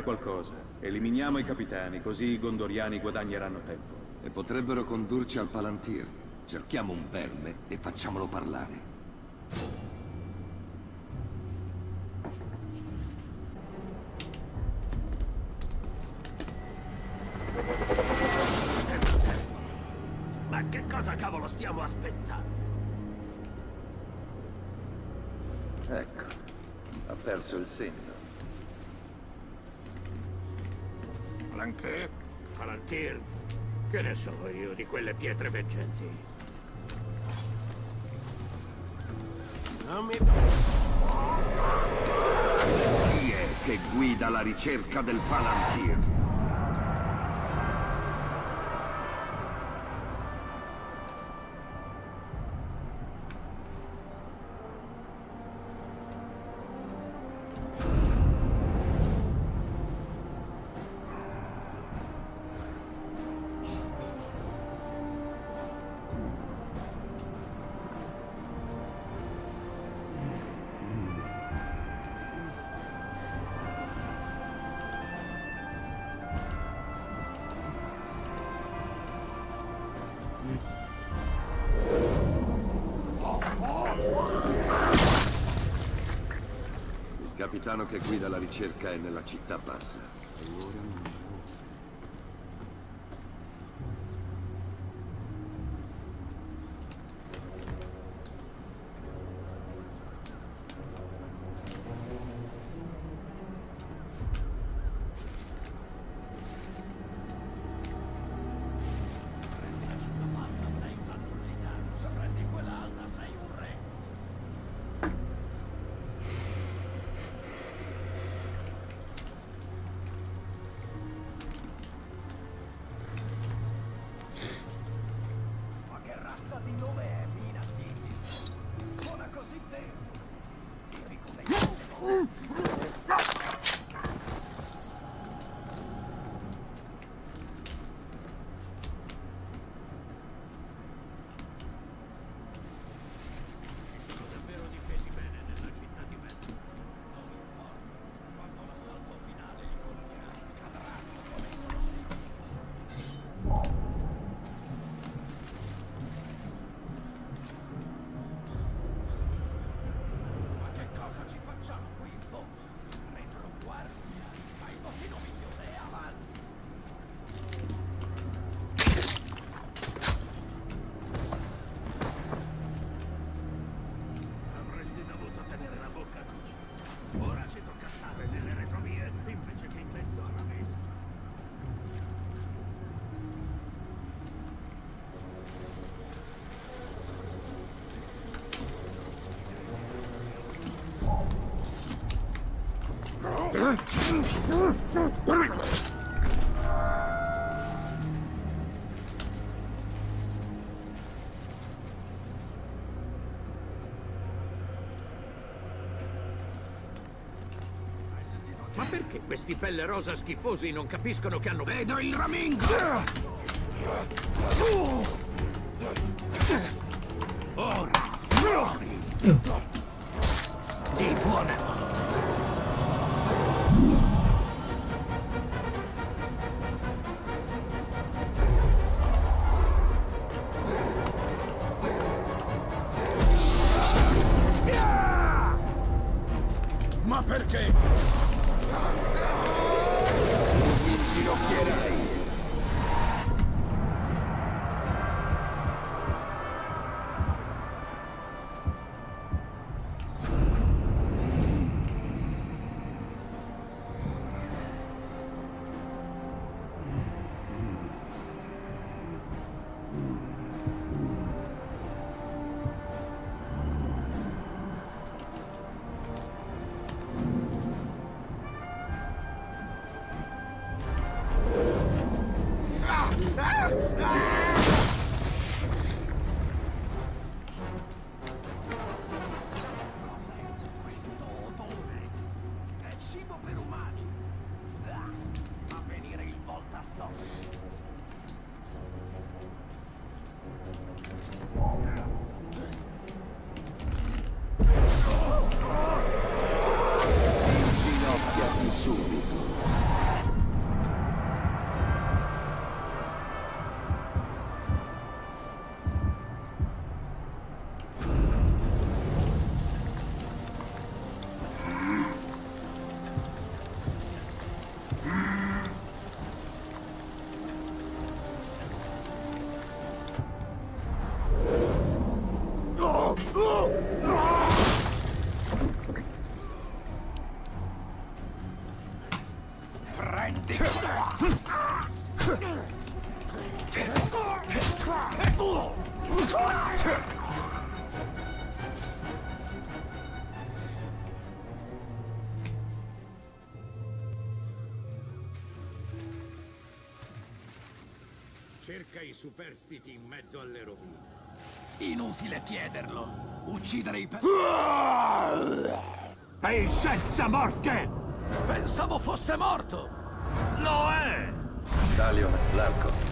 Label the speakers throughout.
Speaker 1: Fare qualcosa. Eliminiamo i capitani, così i gondoriani guadagneranno tempo.
Speaker 2: E potrebbero condurci al Palantir. Cerchiamo un verme e facciamolo parlare.
Speaker 3: Ma che cosa cavolo stiamo aspettando?
Speaker 4: Ecco, ha perso il senno.
Speaker 3: Palantir? Palantir? Che ne so io di quelle pietre veggenti? Non mi...
Speaker 2: Chi è che guida la ricerca del Palantir? Il capitano che guida la ricerca è nella città bassa.
Speaker 3: Ma perché questi pelle rosa schifosi non capiscono che hanno... Vedo il ramingo! Ora, muori!
Speaker 5: Cerca i superstiti in mezzo alle rovine.
Speaker 2: Inutile chiederlo. Uccidere i pe...
Speaker 5: Sei senza morte!
Speaker 2: Pensavo fosse morto! Lo è!
Speaker 6: Stallion, l'arco.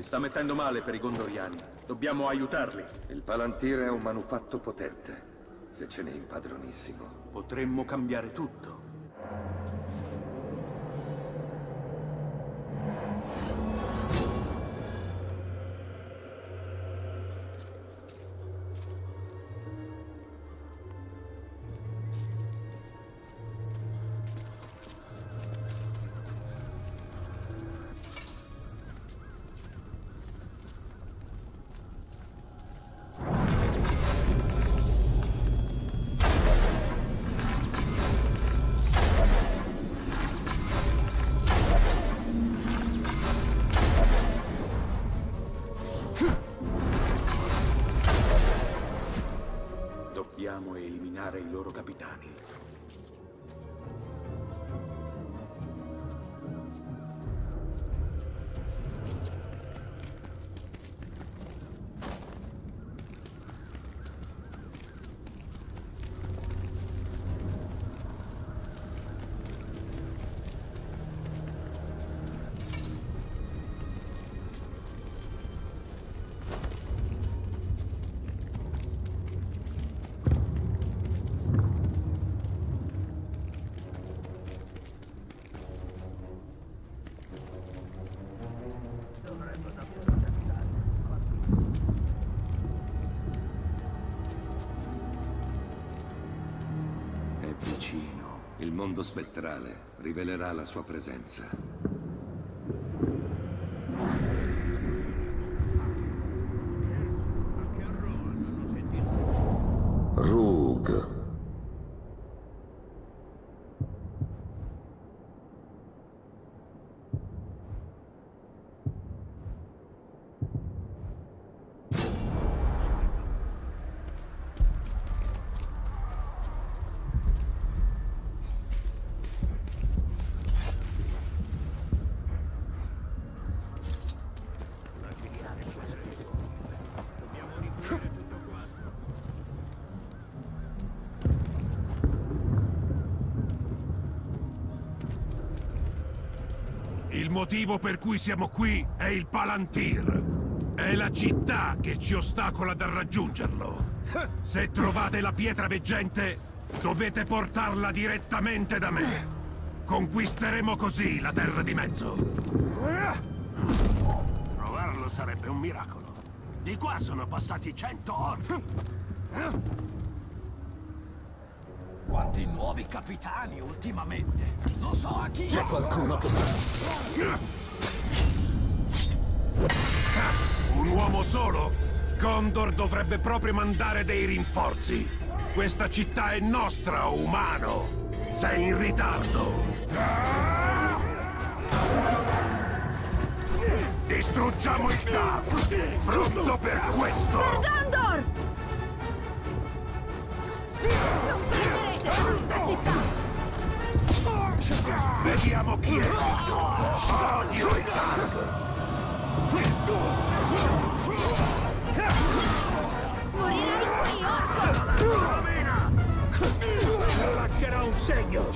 Speaker 1: Si sta mettendo male per i gondoriani. Dobbiamo aiutarli.
Speaker 6: Il Palantir è un manufatto potente. Se ce ne impadronissimo.
Speaker 1: Potremmo cambiare tutto.
Speaker 4: Il mondo spettrale rivelerà la sua presenza.
Speaker 3: Motivo per cui siamo qui è il Palantir. È la città che ci ostacola dal raggiungerlo. Se trovate la pietra veggente, dovete portarla direttamente da me. Conquisteremo così la Terra di Mezzo.
Speaker 2: Trovarlo sarebbe un miracolo. Di qua sono passati cento orchi. Quanti nuovi capitani ultimamente. Non so a chi... C'è qualcuno che sa...
Speaker 3: Un uomo solo? Gondor dovrebbe proprio mandare dei rinforzi. Questa città è nostra, umano. Sei in ritardo. Distruggiamo il Dab! Pronto per questo!
Speaker 7: Gondor!
Speaker 3: Vediamo chi è! Odio i Dark!
Speaker 7: Morirai qui, orco!
Speaker 5: Lascerà un segno!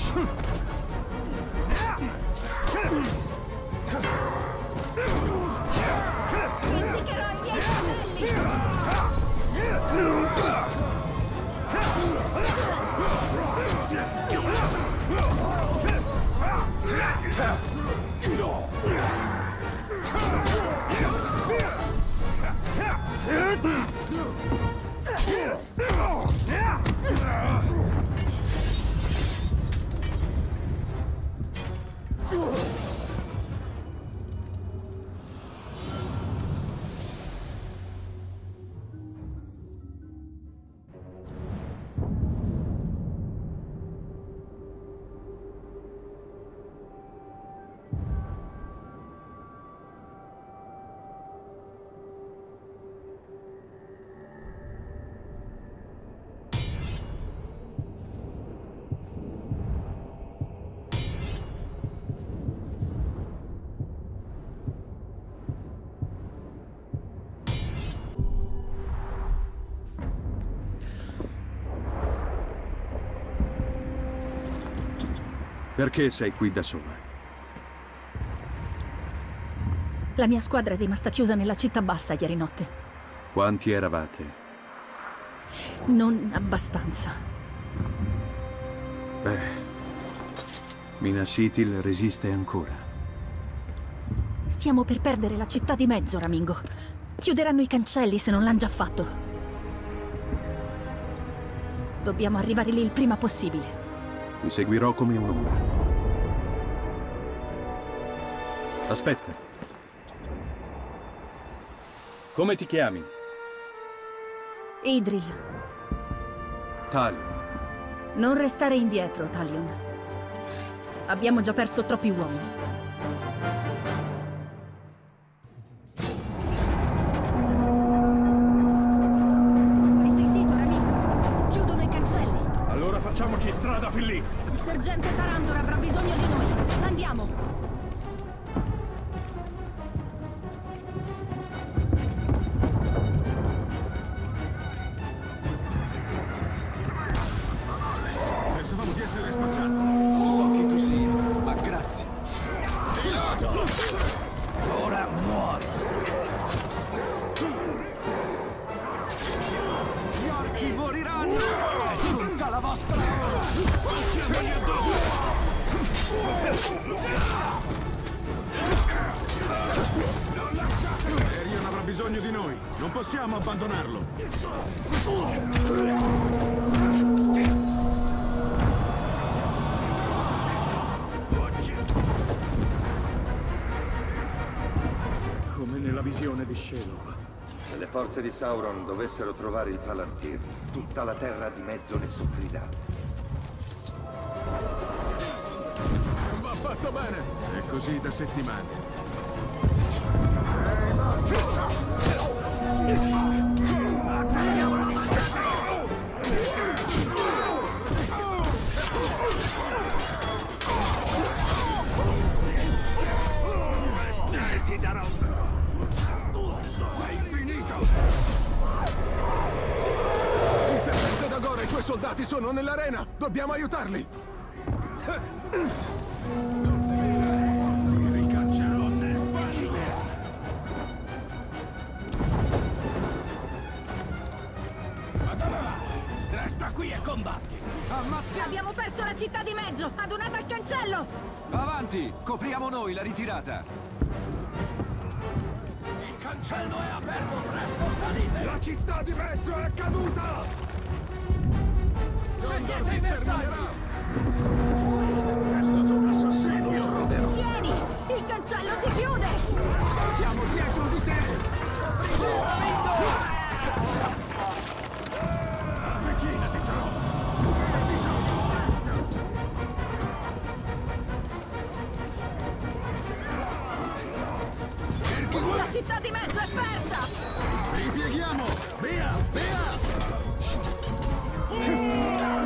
Speaker 1: Perché sei qui da sola?
Speaker 7: La mia squadra è rimasta chiusa nella città bassa ieri notte.
Speaker 1: Quanti eravate?
Speaker 7: Non abbastanza.
Speaker 1: Beh, Minas Ithil resiste ancora.
Speaker 7: Stiamo per perdere la città di mezzo, Ramingo. Chiuderanno i cancelli se non l'hanno già fatto. Dobbiamo arrivare lì il prima possibile.
Speaker 1: Ti seguirò come un'ombra. Aspetta. Come ti chiami?
Speaker 7: Idril,
Speaker 1: Talia.
Speaker 7: non restare indietro, Talion. Abbiamo già perso troppi uomini.
Speaker 8: Fin lì!
Speaker 7: Il sergente Tarandor avrà bisogno di noi. Andiamo.
Speaker 8: Come nella visione di Shelob.
Speaker 4: Se le forze di Sauron dovessero trovare il Palantir, tutta la terra di mezzo ne soffrirà.
Speaker 8: Va fatto bene! È così da settimane. Ti nell'arena! Dobbiamo aiutarli!
Speaker 2: Resta qui e combatti! Ammazziamo!
Speaker 7: Abbiamo perso la città di mezzo. Adunata al cancello.
Speaker 2: Avanti! Copriamo noi la ritirata! Il cancello è aperto, presto salite!
Speaker 8: La città di mezzo è caduta!
Speaker 2: Scegliete i bersagli!
Speaker 8: È stato un assassinio!
Speaker 7: Tieni! Il cancello si chiude.
Speaker 8: Siamo dietro di te! Avvicinati, Tron! Fatti sotto!
Speaker 7: La città di mezzo è persa.
Speaker 8: Ripieghiamo! Via! Via!
Speaker 2: Sono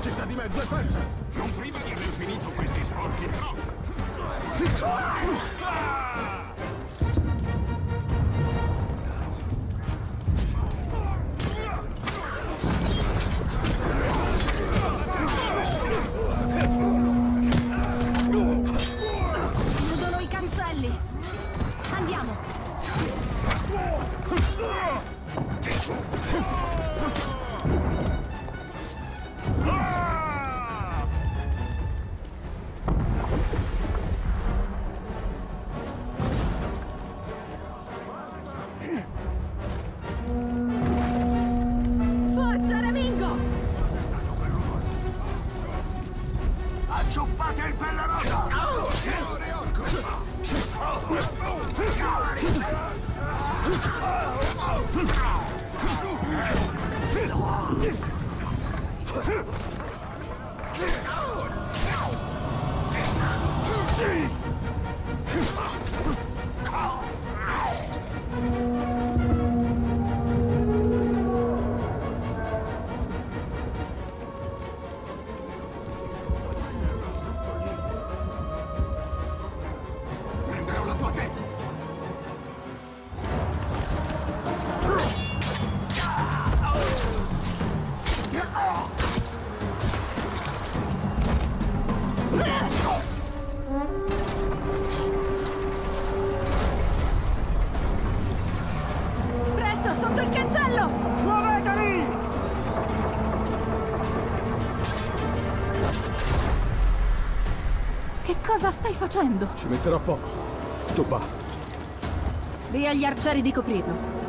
Speaker 8: La città di mezzo è persa!
Speaker 9: Non prima di aver finito questi sporchi troppi.
Speaker 7: Stai facendo?
Speaker 1: Ci metterò poco. Tu va.
Speaker 7: Dì agli arcieri di coprirlo.